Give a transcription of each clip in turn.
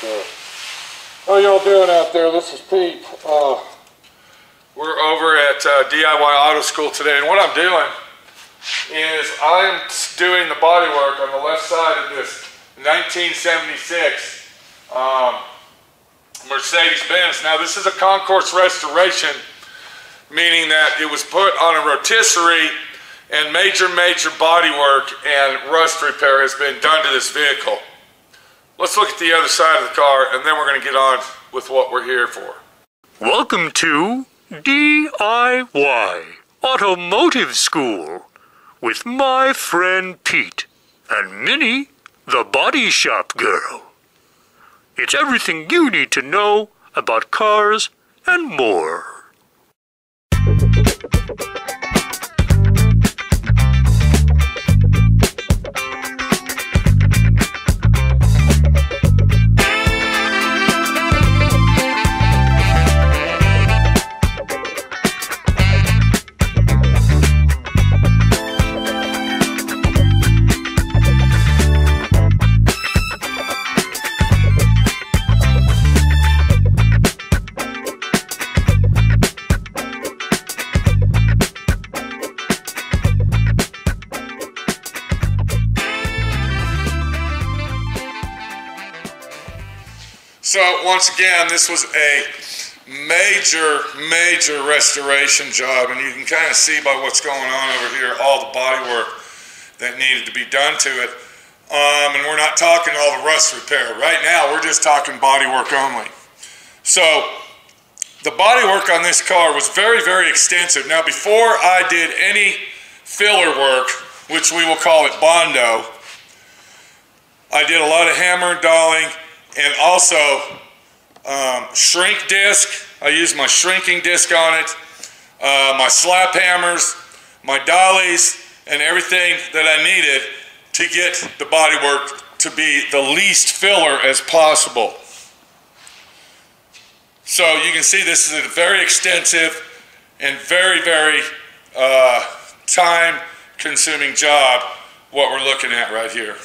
there. How y'all doing out there? This is Pete. Uh, we're over at uh, DIY Auto School today, and what I'm doing is I'm doing the body work on the left side of this 1976 um, Mercedes-Benz. Now, this is a concours restoration, meaning that it was put on a rotisserie and major, major body work and rust repair has been done to this vehicle. Let's look at the other side of the car and then we're going to get on with what we're here for. Welcome to DIY Automotive School with my friend Pete and Minnie, the body shop girl. It's everything you need to know about cars and more. So once again, this was a major, major restoration job, and you can kind of see by what's going on over here, all the body work that needed to be done to it. Um, and we're not talking all the rust repair. Right now, we're just talking body work only. So the body work on this car was very, very extensive. Now, before I did any filler work, which we will call it Bondo, I did a lot of hammer and dolling, and also um, shrink disc. I use my shrinking disc on it, uh, my slap hammers, my dollies, and everything that I needed to get the bodywork to be the least filler as possible. So you can see this is a very extensive and very, very uh, time consuming job, what we're looking at right here.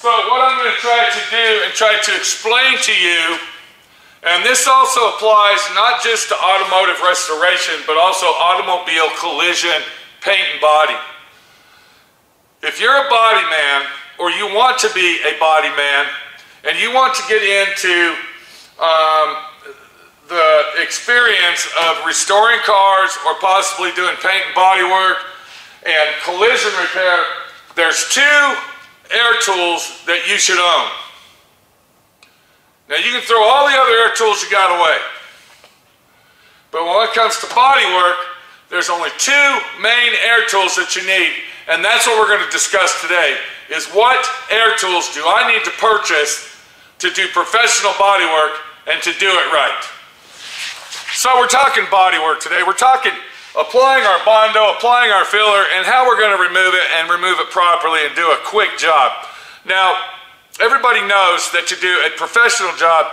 So what I'm going to try to do and try to explain to you, and this also applies not just to automotive restoration, but also automobile collision, paint and body. If you're a body man, or you want to be a body man, and you want to get into um, the experience of restoring cars or possibly doing paint and body work and collision repair, there's two air tools that you should own. Now you can throw all the other air tools you got away. But when it comes to body work, there's only two main air tools that you need, and that's what we're going to discuss today, is what air tools do I need to purchase to do professional body work and to do it right. So we're talking body work today. We're talking applying our Bondo, applying our filler, and how we're going to remove it and remove it properly and do a quick job. Now, everybody knows that to do a professional job,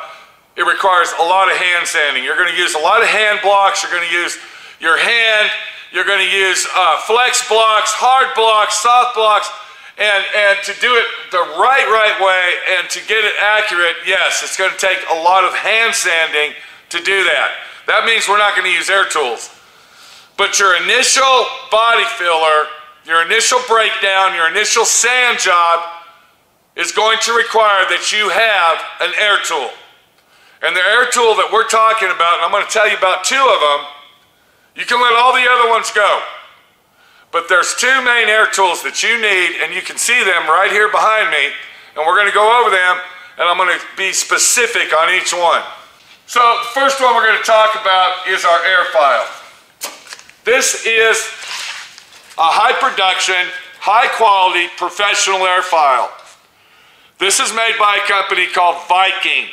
it requires a lot of hand sanding. You're going to use a lot of hand blocks. You're going to use your hand. You're going to use uh, flex blocks, hard blocks, soft blocks, and, and to do it the right, right way and to get it accurate, yes, it's going to take a lot of hand sanding to do that. That means we're not going to use air tools. But your initial body filler, your initial breakdown, your initial sand job is going to require that you have an air tool. And the air tool that we're talking about, and I'm going to tell you about two of them, you can let all the other ones go. But there's two main air tools that you need, and you can see them right here behind me, and we're going to go over them, and I'm going to be specific on each one. So the first one we're going to talk about is our air file. This is a high production, high quality professional air file. This is made by a company called Viking.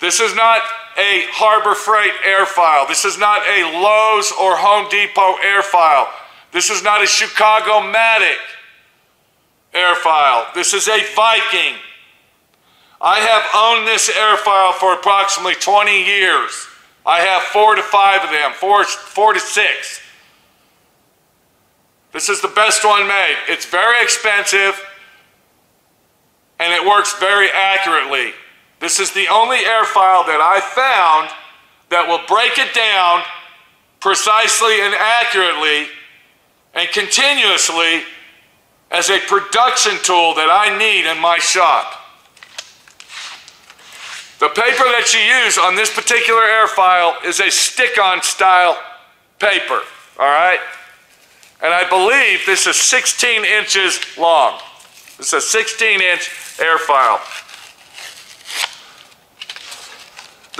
This is not a Harbor Freight air file. This is not a Lowe's or Home Depot air file. This is not a Chicago Pneumatic air file. This is a Viking. I have owned this air file for approximately 20 years. I have four to five of them, four, four to six. This is the best one made. It's very expensive and it works very accurately. This is the only airfile that I found that will break it down precisely and accurately and continuously as a production tool that I need in my shop. The paper that you use on this particular airfile is a stick-on style paper, all right? And I believe this is 16 inches long. This is a 16 inch airfile.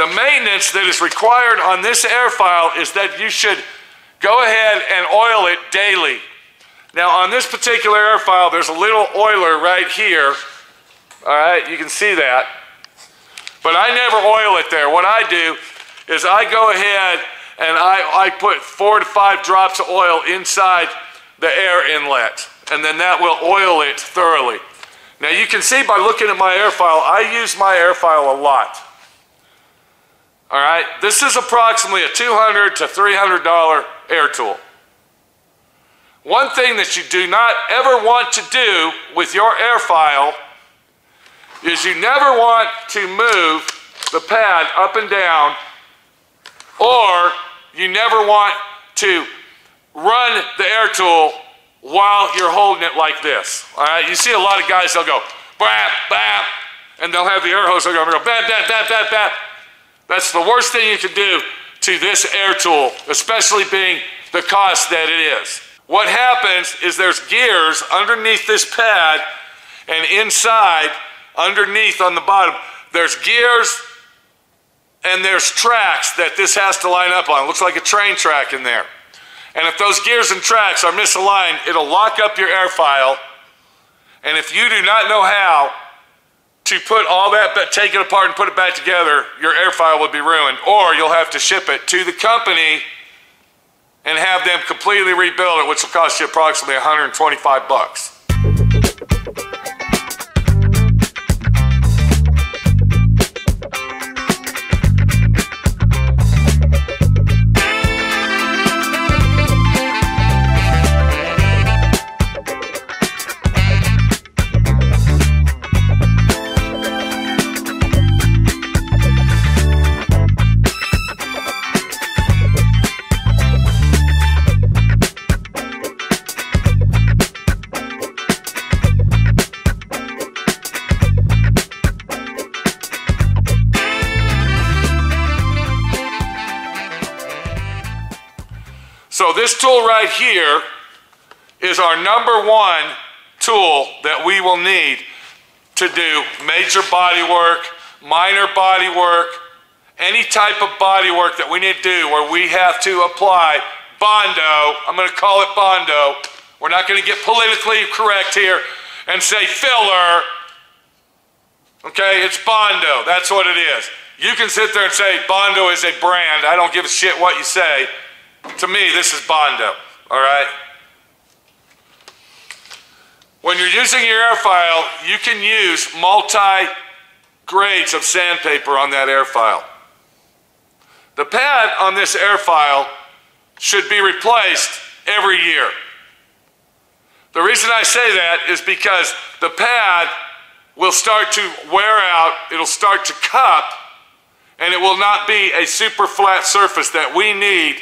The maintenance that is required on this airfile is that you should go ahead and oil it daily. Now on this particular airfile, there's a little oiler right here. All right, you can see that. But I never oil it there. What I do is I go ahead and I, I put four to five drops of oil inside the air inlet, and then that will oil it thoroughly. Now you can see by looking at my air file, I use my air file a lot. All right, this is approximately a 200 to $300 air tool. One thing that you do not ever want to do with your airfile is you never want to move the pad up and down or you never want to run the air tool while you're holding it like this. All right, you see a lot of guys, they'll go bap, bap, and they'll have the air hose, they'll go bap, bap, bap, bap, bap. That's the worst thing you can do to this air tool, especially being the cost that it is. What happens is there's gears underneath this pad and inside, underneath on the bottom, there's gears and there's tracks that this has to line up on. It looks like a train track in there. And if those gears and tracks are misaligned, it'll lock up your airfile. And if you do not know how to put all that, take it apart and put it back together, your airfile will be ruined. Or you'll have to ship it to the company and have them completely rebuild it, which will cost you approximately 125 bucks. Tool right here is our number one tool that we will need to do major body work, minor body work, any type of body work that we need to do where we have to apply Bondo, I'm going to call it Bondo. We're not going to get politically correct here and say filler. Okay, it's Bondo. That's what it is. You can sit there and say Bondo is a brand. I don't give a shit what you say. To me, this is Bondo, all right? When you're using your airfile, you can use multi grades of sandpaper on that airfile. The pad on this airfile should be replaced every year. The reason I say that is because the pad will start to wear out, it'll start to cup, and it will not be a super flat surface that we need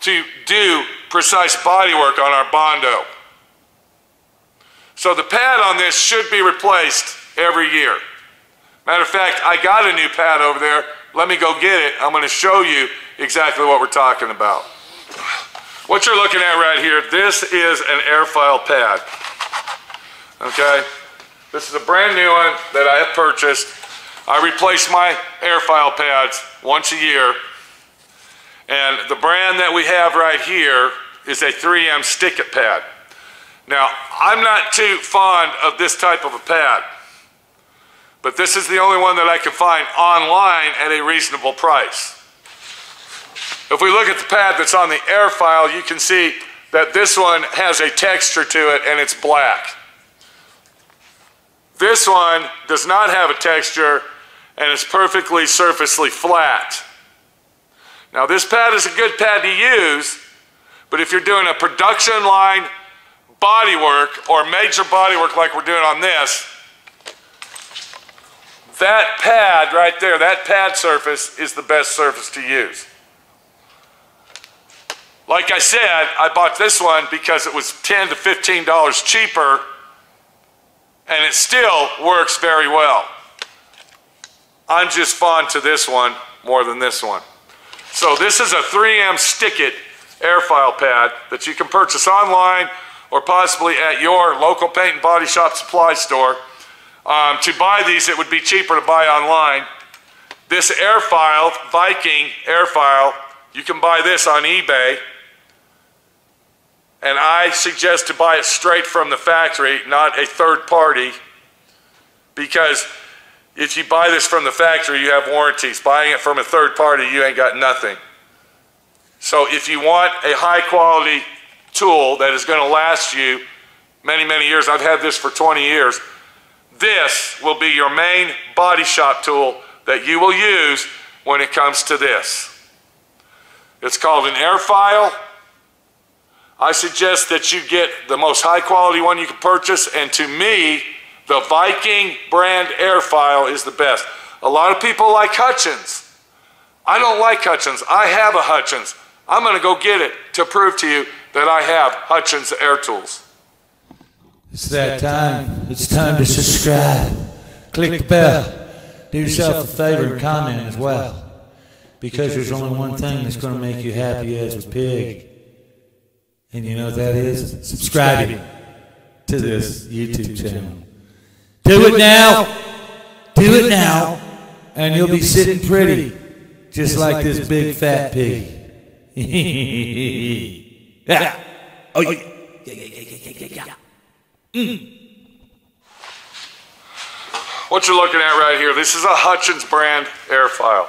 to do precise body work on our Bondo. So the pad on this should be replaced every year. Matter of fact, I got a new pad over there. Let me go get it. I'm going to show you exactly what we're talking about. What you're looking at right here, this is an airfile pad. Okay? This is a brand new one that I have purchased. I replace my airfile pads once a year and the brand that we have right here is a 3M Stikit pad. Now, I'm not too fond of this type of a pad, but this is the only one that I can find online at a reasonable price. If we look at the pad that's on the air file, you can see that this one has a texture to it and it's black. This one does not have a texture and it's perfectly surfacely flat. Now this pad is a good pad to use, but if you're doing a production line body work or major body work like we're doing on this, that pad right there, that pad surface is the best surface to use. Like I said, I bought this one because it was 10 to $15 cheaper and it still works very well. I'm just fond to this one more than this one. So this is a 3M Stikit airfile pad that you can purchase online or possibly at your local paint and body shop supply store. Um, to buy these, it would be cheaper to buy online. This airfile, Viking airfile, you can buy this on eBay. And I suggest to buy it straight from the factory, not a third party, because if you buy this from the factory, you have warranties. Buying it from a third party, you ain't got nothing. So if you want a high quality tool that is going to last you many, many years, I've had this for 20 years, this will be your main body shop tool that you will use when it comes to this. It's called an air file. I suggest that you get the most high quality one you can purchase, and to me, the Viking brand airfile is the best. A lot of people like Hutchins. I don't like Hutchins. I have a Hutchins. I'm going to go get it to prove to you that I have Hutchins Air Tools. It's that time. It's time to subscribe. Click the bell. Do yourself a favor and comment as well. Because there's only one thing that's going to make you happy as a pig. And you know what that is? Subscribing to this YouTube channel. Do it now. Do it now. And you'll be sitting pretty. Just like this big fat pig. yeah. Oh, yeah. Yeah, yeah, yeah, yeah, yeah, yeah. Mm. What you're looking at right here, this is a Hutchins brand airfile.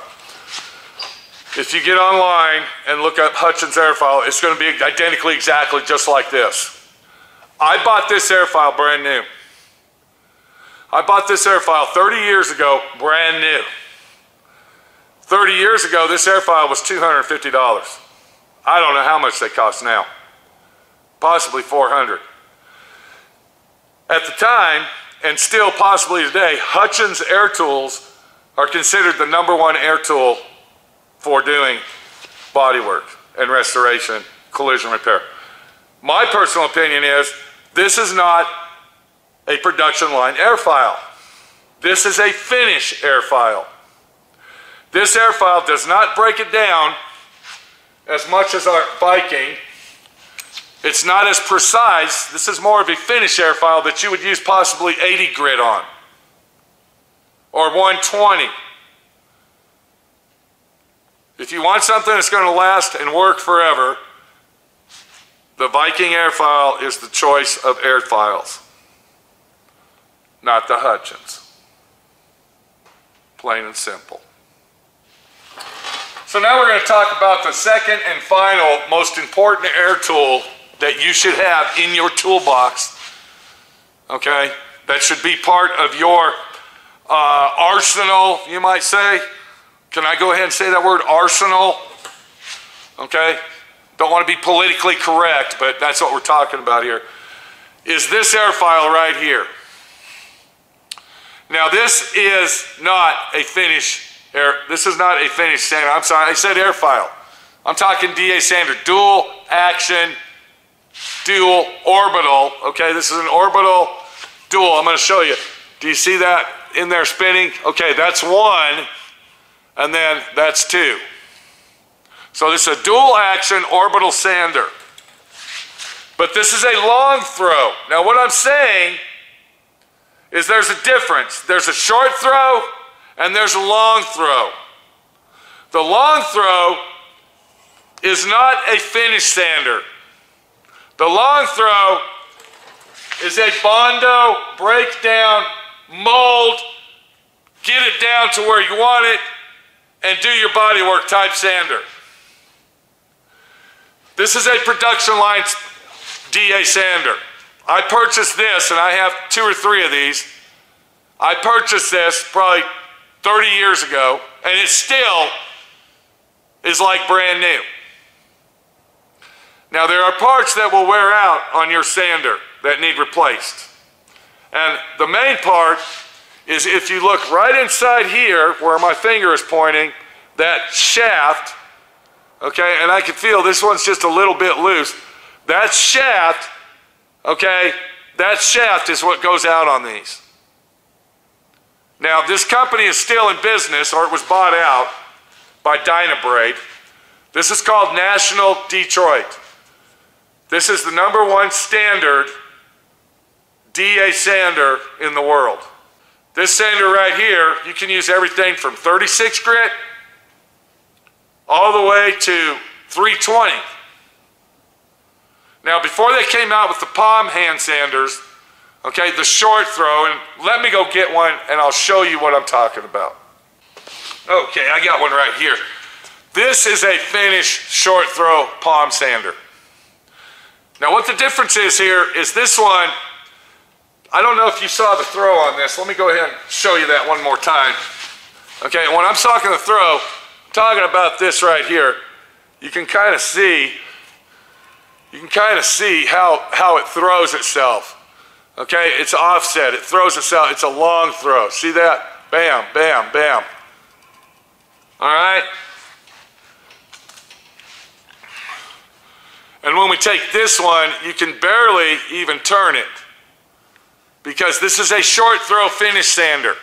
If you get online and look up Hutchins airfile, it's going to be identically exactly just like this. I bought this airfile brand new. I bought this airfile 30 years ago, brand new. 30 years ago, this airfile was $250. I don't know how much they cost now. Possibly 400. At the time, and still possibly today, Hutchins air tools are considered the number one air tool for doing body work and restoration, collision repair. My personal opinion is this is not a production line airfile. This is a finish airfile. This airfile does not break it down as much as our Viking it's not as precise. This is more of a finish airfile that you would use possibly 80 grit on or 120. If you want something that's going to last and work forever, the Viking airfile is the choice of airfiles, not the Hutchins. Plain and simple. So now we're going to talk about the second and final most important air tool that you should have in your toolbox. Okay? That should be part of your uh, arsenal, you might say. Can I go ahead and say that word, arsenal? Okay? Don't want to be politically correct, but that's what we're talking about here. Is this airfile right here. Now this is not a finish air, this is not a finish sander. I'm sorry, I said air file. I'm talking DA sander, dual action dual orbital. Okay, this is an orbital dual. I'm going to show you. Do you see that in there spinning? Okay, that's one, and then that's two. So this is a dual action orbital sander. But this is a long throw. Now what I'm saying is there's a difference. There's a short throw and there's a long throw. The long throw is not a finish sander. The long throw is a Bondo breakdown mold, get it down to where you want it, and do your body work type sander. This is a production line DA sander. I purchased this, and I have two or three of these. I purchased this probably 30 years ago, and it still is like brand new. Now, there are parts that will wear out on your sander that need replaced. And the main part is if you look right inside here where my finger is pointing, that shaft, okay, and I can feel this one's just a little bit loose. That shaft, okay, that shaft is what goes out on these. Now, this company is still in business, or it was bought out by Dynabrade. This is called National Detroit. This is the number one standard DA sander in the world. This sander right here, you can use everything from 36 grit all the way to 320. Now, before they came out with the palm hand sanders, okay, the short throw, and let me go get one and I'll show you what I'm talking about. Okay, I got one right here. This is a Finish short throw palm sander. Now, what the difference is here is this one, I don't know if you saw the throw on this. Let me go ahead and show you that one more time. Okay, when I'm talking the throw, I'm talking about this right here. You can kind of see, you can kind of see how, how it throws itself. Okay, it's offset, it throws itself, it's a long throw. See that? Bam, bam, bam. All right? And when we take this one, you can barely even turn it because this is a short throw finish sander.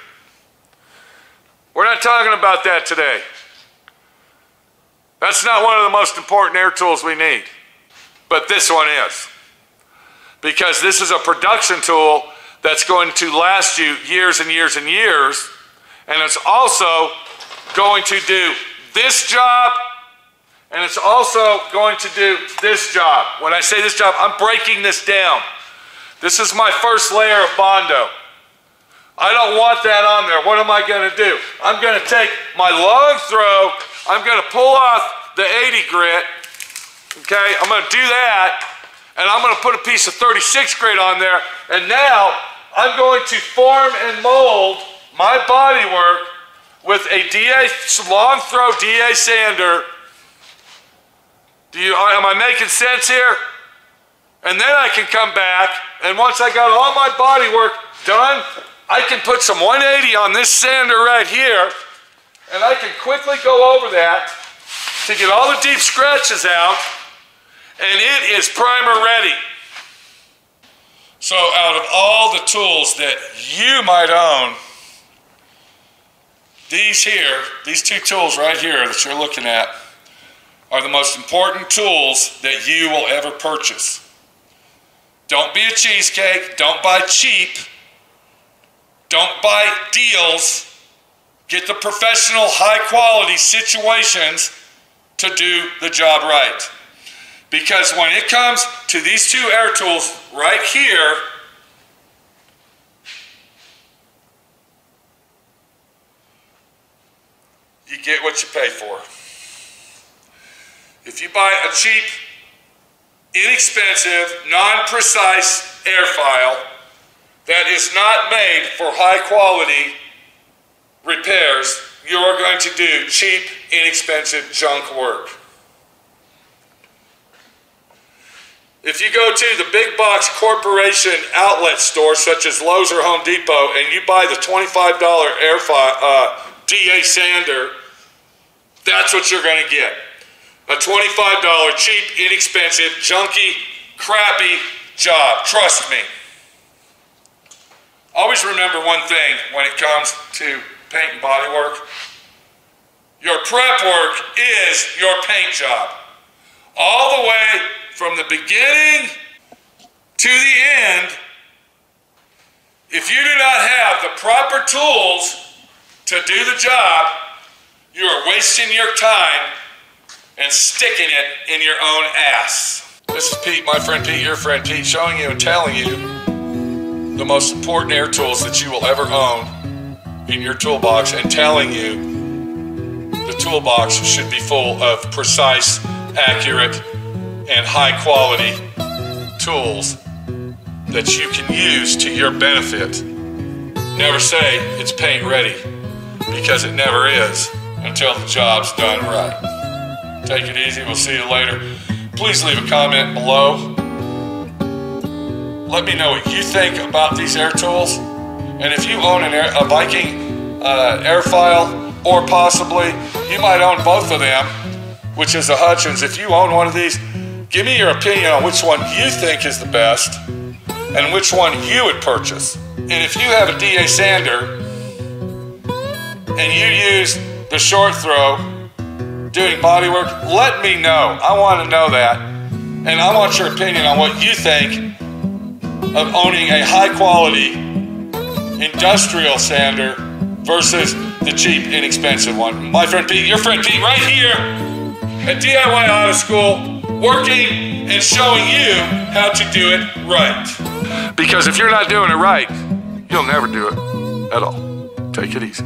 We're not talking about that today. That's not one of the most important air tools we need, but this one is. Because this is a production tool that's going to last you years and years and years, and it's also going to do this job and it's also going to do this job. When I say this job, I'm breaking this down. This is my first layer of Bondo. I don't want that on there. What am I going to do? I'm going to take my long throw. I'm going to pull off the 80 grit. Okay, I'm going to do that. And I'm going to put a piece of 36 grit on there. And now I'm going to form and mold my bodywork with a DA, long throw DA sander do you, am I making sense here? And then I can come back, and once I got all my body work done, I can put some 180 on this sander right here, and I can quickly go over that to get all the deep scratches out, and it is primer ready. So out of all the tools that you might own, these here, these two tools right here that you're looking at, are the most important tools that you will ever purchase. Don't be a cheesecake. Don't buy cheap. Don't buy deals. Get the professional, high quality situations to do the job right. Because when it comes to these two air tools right here, you get what you pay for. If you buy a cheap, inexpensive, non-precise air file that is not made for high quality repairs, you are going to do cheap, inexpensive junk work. If you go to the big box corporation outlet store such as Lowe's or Home Depot and you buy the $25 airfile uh, DA sander, that's what you're going to get. A $25 cheap, inexpensive, junky, crappy job. Trust me. Always remember one thing when it comes to paint and body work. Your prep work is your paint job. All the way from the beginning to the end, if you do not have the proper tools to do the job, you are wasting your time and sticking it in your own ass. This is Pete, my friend Pete, your friend Pete, showing you and telling you the most important air tools that you will ever own in your toolbox and telling you the toolbox should be full of precise, accurate, and high quality tools that you can use to your benefit. Never say it's paint ready because it never is until the job's done right. Take it easy. We'll see you later. Please leave a comment below. Let me know what you think about these air tools. And if you own an air, a Viking uh, airfile, or possibly you might own both of them, which is a Hutchins. If you own one of these, give me your opinion on which one you think is the best and which one you would purchase. And if you have a DA sander and you use the short throw doing body work, let me know. I want to know that. And I want your opinion on what you think of owning a high quality industrial sander versus the cheap, inexpensive one. My friend Pete, your friend Pete, right here at DIY Auto School, working and showing you how to do it right. Because if you're not doing it right, you'll never do it at all. Take it easy.